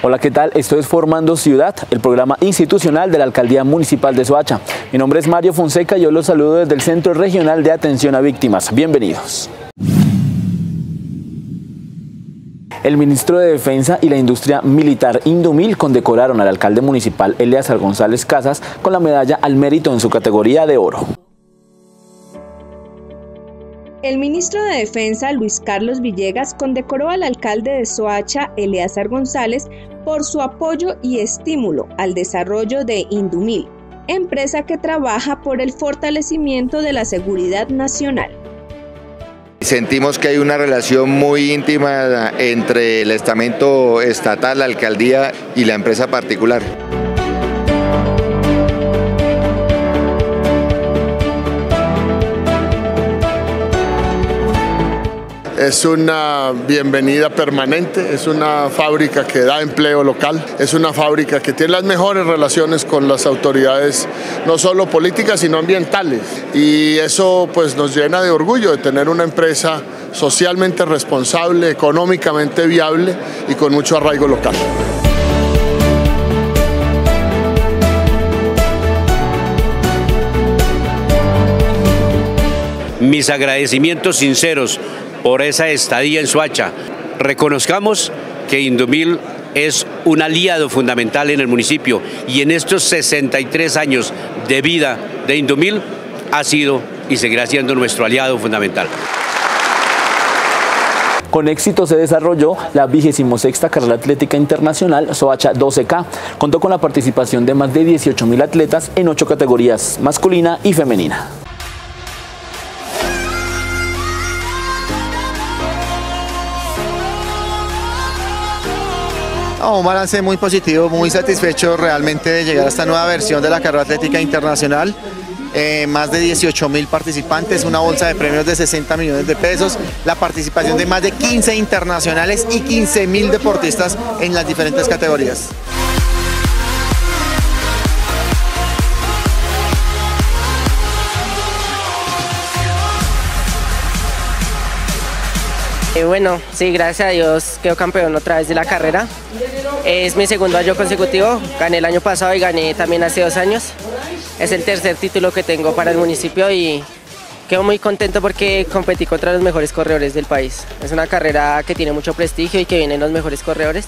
Hola, ¿qué tal? Esto es Formando Ciudad, el programa institucional de la Alcaldía Municipal de Soacha. Mi nombre es Mario Fonseca y yo los saludo desde el Centro Regional de Atención a Víctimas. Bienvenidos. El ministro de Defensa y la Industria Militar Indumil condecoraron al alcalde municipal Eleazar González Casas con la medalla al mérito en su categoría de oro. El ministro de Defensa, Luis Carlos Villegas, condecoró al alcalde de Soacha, Eleazar González, por su apoyo y estímulo al desarrollo de Indumil, empresa que trabaja por el fortalecimiento de la seguridad nacional. Sentimos que hay una relación muy íntima entre el estamento estatal, la alcaldía y la empresa particular. Es una bienvenida permanente, es una fábrica que da empleo local, es una fábrica que tiene las mejores relaciones con las autoridades, no solo políticas, sino ambientales. Y eso pues nos llena de orgullo de tener una empresa socialmente responsable, económicamente viable y con mucho arraigo local. Mis agradecimientos sinceros por esa estadía en Suacha. Reconozcamos que Indomil es un aliado fundamental en el municipio y en estos 63 años de vida de Indomil ha sido y seguirá siendo nuestro aliado fundamental. Con éxito se desarrolló la 26 Carrera Atlética Internacional Soacha 12K. Contó con la participación de más de 18 mil atletas en ocho categorías, masculina y femenina. Un balance muy positivo, muy satisfecho realmente de llegar a esta nueva versión de la carrera atlética internacional. Eh, más de 18 mil participantes, una bolsa de premios de 60 millones de pesos, la participación de más de 15 internacionales y 15 mil deportistas en las diferentes categorías. Eh, bueno, sí, gracias a Dios quedo campeón otra vez de la carrera. Es mi segundo año consecutivo, gané el año pasado y gané también hace dos años. Es el tercer título que tengo para el municipio y quedo muy contento porque competí contra los mejores corredores del país. Es una carrera que tiene mucho prestigio y que vienen los mejores corredores.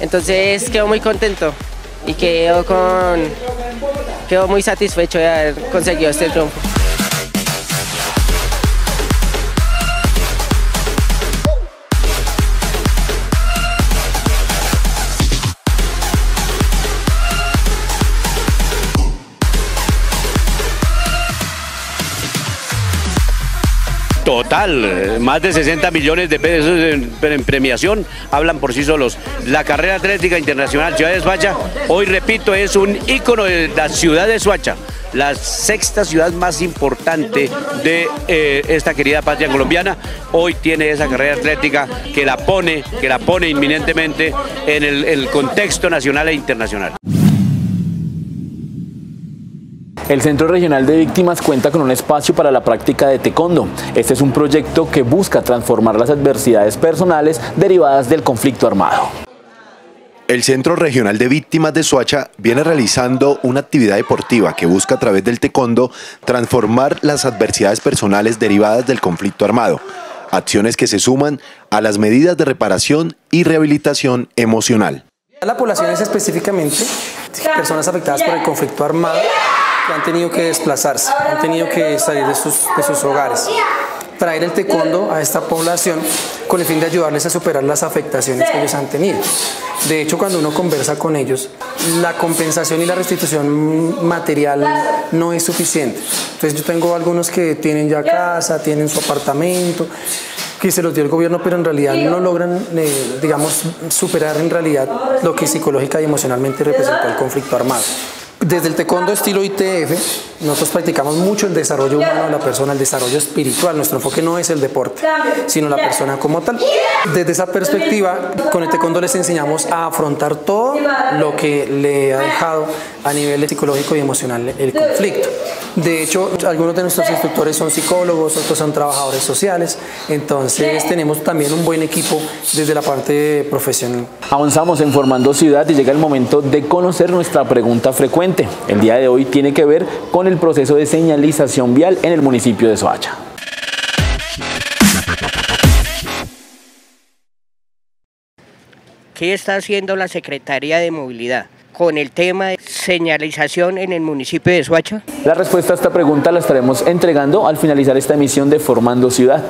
Entonces quedo muy contento y quedo, con, quedo muy satisfecho de haber conseguido este triunfo. Total, más de 60 millones de pesos en, premiación, hablan por sí solos. La carrera atlética internacional Ciudad de Suacha, hoy repito, es un ícono de la ciudad de Suacha, la sexta ciudad más importante de eh, esta querida patria colombiana. Hoy tiene esa carrera atlética que la pone, que la pone inminentemente en el contexto nacional e internacional. El Centro Regional de Víctimas cuenta con un espacio para la práctica de taekwondo. Este es un proyecto que busca transformar las adversidades personales derivadas del conflicto armado. El Centro Regional de Víctimas de Soacha viene realizando una actividad deportiva que busca a través del taekwondo transformar las adversidades personales derivadas del conflicto armado, acciones que se suman a las medidas de reparación y rehabilitación emocional. La población es específicamente personas afectadas por el conflicto armado que han tenido que desplazarse, han tenido que salir de sus, de sus hogares. Traer el taekwondo a esta población con el fin de ayudarles a superar las afectaciones que ellos han tenido. De hecho, cuando uno conversa con ellos, la compensación y la restitución material no es suficiente. Entonces yo tengo algunos que tienen ya casa, tienen su apartamento, que se los dio el gobierno, pero en realidad no logran, eh, digamos, superar en realidad lo que psicológica y emocionalmente representó el conflicto armado. Desde el taekwondo estilo ITF Nosotros practicamos mucho el desarrollo humano de la persona, el desarrollo espiritual. Nuestro enfoque no es el deporte, sino la persona como tal. Desde esa perspectiva, con el taekwondo les enseñamos a afrontar todo lo que le ha dejado a nivel psicológico y emocional el conflicto. De hecho, algunos de nuestros instructores son psicólogos, otros son trabajadores sociales, entonces tenemos también un buen equipo desde la parte profesional. Avanzamos en Formando Ciudad y llega el momento de conocer nuestra pregunta frecuente. El día de hoy tiene que ver con el proceso de señalización vial en el municipio de Soacha. ¿Qué está haciendo la Secretaría de Movilidad con el tema de señalización en el municipio de Soacha? La respuesta a esta pregunta la estaremos entregando al finalizar esta emisión de Formando Ciudad.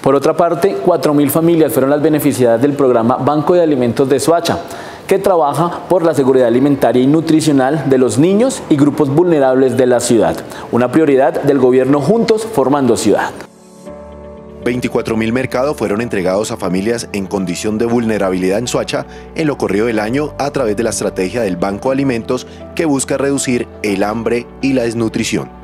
Por otra parte, 4.000 familias fueron las beneficiadas del programa Banco de Alimentos de Soacha, que trabaja por la seguridad alimentaria y nutricional de los niños y grupos vulnerables de la ciudad. Una prioridad del gobierno Juntos Formando Ciudad. 24.000 mercados fueron entregados a familias en condición de vulnerabilidad en Soacha en lo corrido del año a través de la estrategia del Banco de Alimentos que busca reducir el hambre y la desnutrición.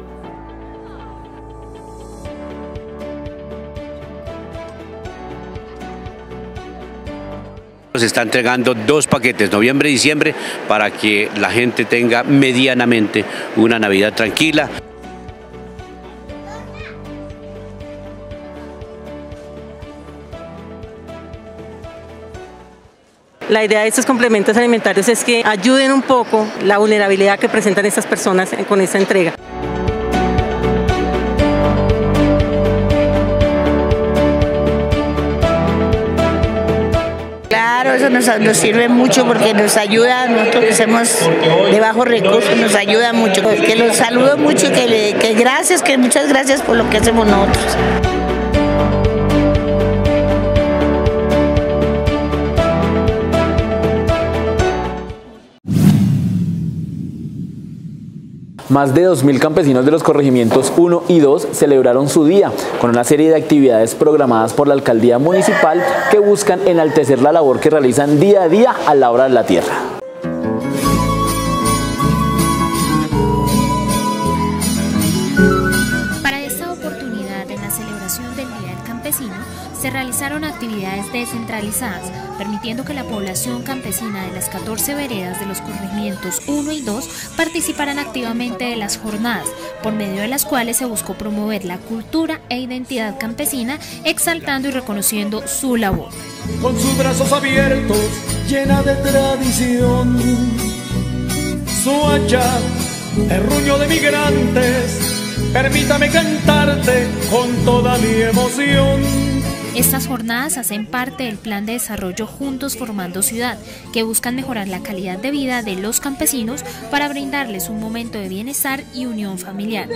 Se está entregando dos paquetes, noviembre y diciembre, para que la gente tenga medianamente una Navidad tranquila. La idea de estos complementos alimentarios es que ayuden un poco la vulnerabilidad que presentan estas personas con esta entrega. Eso nos, sirve mucho porque nos ayuda, nosotros que somos de bajos recursos, nos ayuda mucho. Que los saludo mucho, que, le, que gracias, que muchas gracias por lo que hacemos nosotros. Más de 2.000 campesinos de los corregimientos 1 y 2 celebraron su día con una serie de actividades programadas por la alcaldía municipal que buscan enaltecer la labor que realizan día a día a la obra de la tierra. Se realizaron actividades descentralizadas, permitiendo que la población campesina de las 14 veredas de los corregimientos 1 y 2 participaran activamente de las jornadas, por medio de las cuales se buscó promover la cultura e identidad campesina, exaltando y reconociendo su labor. Con sus brazos abiertos, llena de tradición, su hacha, terruño de migrantes, permítame cantarte con toda mi emoción. Estas jornadas hacen parte del plan de desarrollo Juntos Formando Ciudad, que buscan mejorar la calidad de vida de los campesinos para brindarles un momento de bienestar y unión familiar.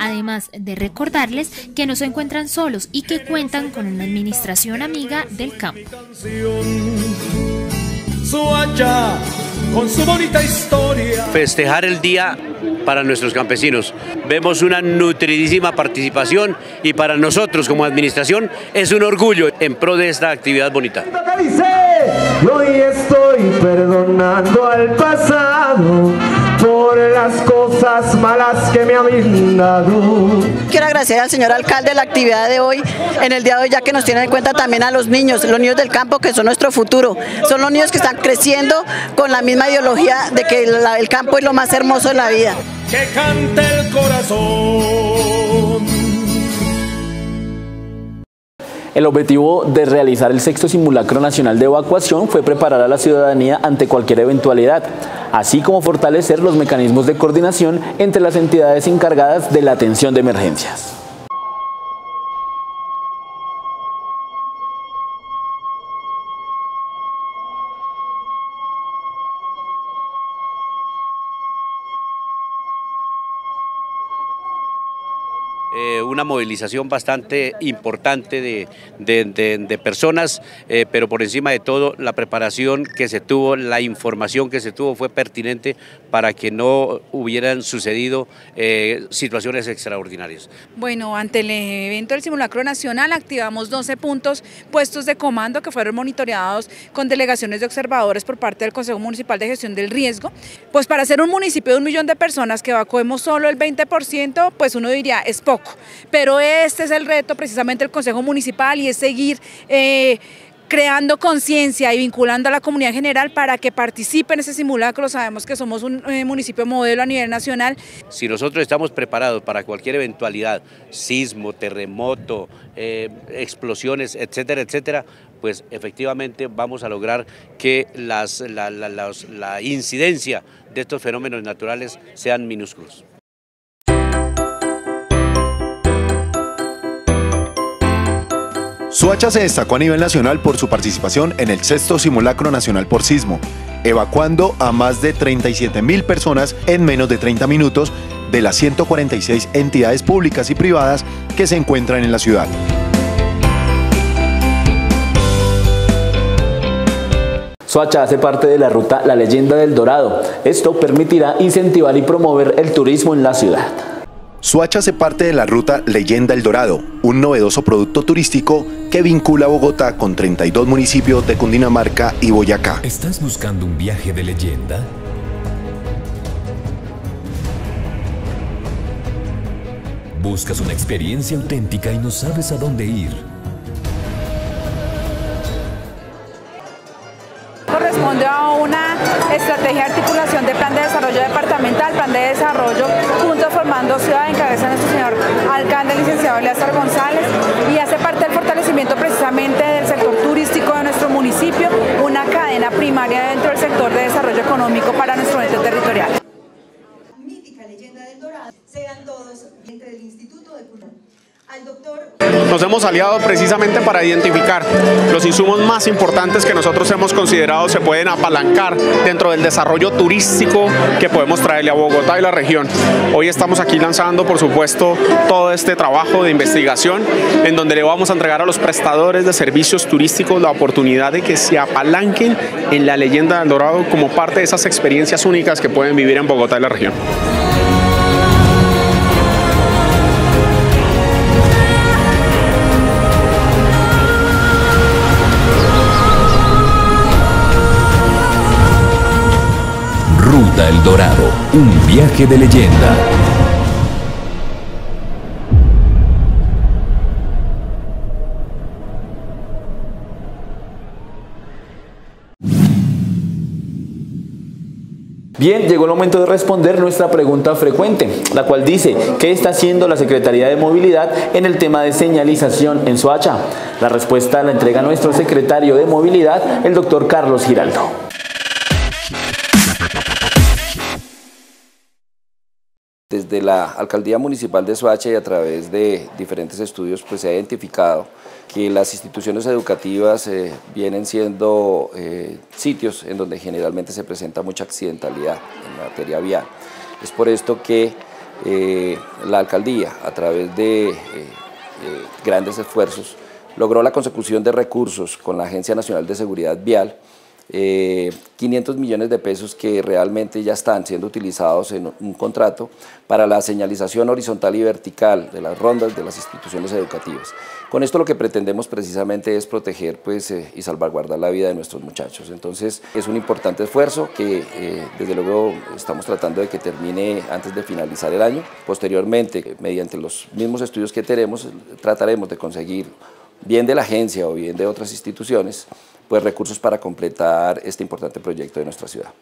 Además de recordarles que no se encuentran solos y que cuentan con una administración amiga del campo. con su bonita historia. Festejar el día para nuestros campesinos. Vemos una nutridísima participación y para nosotros como administración es un orgullo en pro de esta actividad bonita. Hoy estoy perdonando al pasado por las cosas malas que me han dado. Quiero agradecer al señor alcalde la actividad de hoy, en el día de hoy, ya que nos tiene en cuenta también a los niños, los niños del campo que son nuestro futuro. Son los niños que están creciendo con la misma ideología de que el campo es lo más hermoso de la vida. Que cante el corazón. El objetivo de realizar el sexto simulacro nacional de evacuación fue preparar a la ciudadanía ante cualquier eventualidad, así como fortalecer los mecanismos de coordinación entre las entidades encargadas de la atención de emergencias. Movilización bastante importante de, de, personas, eh, pero por encima de todo la preparación que se tuvo, la información que se tuvo fue pertinente para que no hubieran sucedido eh, situaciones extraordinarias. Bueno, ante el evento del simulacro nacional activamos 12 puntos puestos de comando que fueron monitoreados con delegaciones de observadores por parte del Consejo Municipal de Gestión del Riesgo. Pues para ser un municipio de un millón de personas que evacuemos solo el 20%, pues uno diría es poco este es el reto precisamente del Consejo Municipal y es seguir... Eh, creando conciencia y vinculando a la comunidad general para que participe en ese simulacro. Sabemos que somos un eh, municipio modelo a nivel nacional. Si nosotros estamos preparados para cualquier eventualidad, sismo, terremoto, eh, explosiones, etcétera, etcétera, pues efectivamente vamos a lograr que las, la incidencia de estos fenómenos naturales sean minúsculos. Suacha se destacó a nivel nacional por su participación en el sexto simulacro nacional por sismo, evacuando a más de 37 mil personas en menos de 30 minutos de las 146 entidades públicas y privadas que se encuentran en la ciudad. Soacha hace parte de la ruta La Leyenda del Dorado. Esto permitirá incentivar y promover el turismo en la ciudad. Suacha hace parte de la ruta Leyenda El Dorado, un novedoso producto turístico que vincula Bogotá con 32 municipios de Cundinamarca y Boyacá. ¿Estás buscando un viaje de leyenda? ¿Buscas una experiencia auténtica y no sabes a dónde ir? Una estrategia de articulación de plan de desarrollo departamental, plan de desarrollo Formando Ciudad, encabeza nuestro señor alcalde, licenciado Eleazar González, y hace parte del fortalecimiento precisamente del sector turístico de nuestro municipio, una cadena primaria dentro del sector de desarrollo económico para nuestro ente territorial. Mítica leyenda del Dorado, sean todos del Instituto de Cultura. Nos hemos aliado precisamente para identificar los insumos más importantes que nosotros hemos considerado se pueden apalancar dentro del desarrollo turístico que podemos traerle a Bogotá y la región. Hoy estamos aquí lanzando, por supuesto, todo este trabajo de investigación en donde le vamos a entregar a los prestadores de servicios turísticos la oportunidad de que se apalanquen en la leyenda del Dorado como parte de esas experiencias únicas que pueden vivir en Bogotá y la región. El Dorado, un viaje de leyenda. Bien, llegó el momento de responder nuestra pregunta frecuente, la cual dice, ¿qué está haciendo la Secretaría de Movilidad en el tema de señalización en Soacha? La respuesta la entrega nuestro secretario de Movilidad, el doctor Carlos Giraldo. Desde la Alcaldía Municipal de Soacha y a través de diferentes estudios pues se ha identificado que las instituciones educativas eh, vienen siendo eh, sitios en donde generalmente se presenta mucha accidentalidad en materia vial. Es por esto que eh, la alcaldía, a través de grandes esfuerzos, logró la consecución de recursos con la Agencia Nacional de Seguridad Vial 500 eh, millones de pesos que realmente ya están siendo utilizados en un contrato para la señalización horizontal y vertical de las rondas de las instituciones educativas. Con esto lo que pretendemos precisamente es proteger pues, eh, y salvaguardar la vida de nuestros muchachos. Entonces es un importante esfuerzo que eh, desde luego estamos tratando de que termine antes de finalizar el año. Posteriormente, mediante los mismos estudios que tenemos, trataremos de conseguir bien de la agencia o bien de otras instituciones pues, recursos para completar este importante proyecto de nuestra ciudad.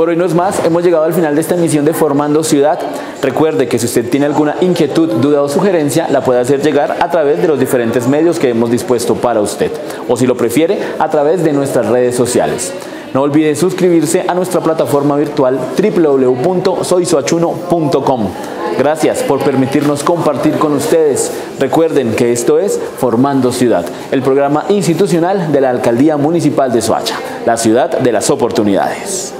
Por hoy no es más, hemos llegado al final de esta emisión de Formando Ciudad. Recuerde que si usted tiene alguna inquietud, duda o sugerencia, la puede hacer llegar a través de los diferentes medios que hemos dispuesto para usted, o si lo prefiere, a través de nuestras redes sociales. No olvide suscribirse a nuestra plataforma virtual www.soysoachuno.com. Gracias por permitirnos compartir con ustedes. Recuerden que esto es Formando Ciudad, el programa institucional de la Alcaldía Municipal de Soacha, la ciudad de las oportunidades.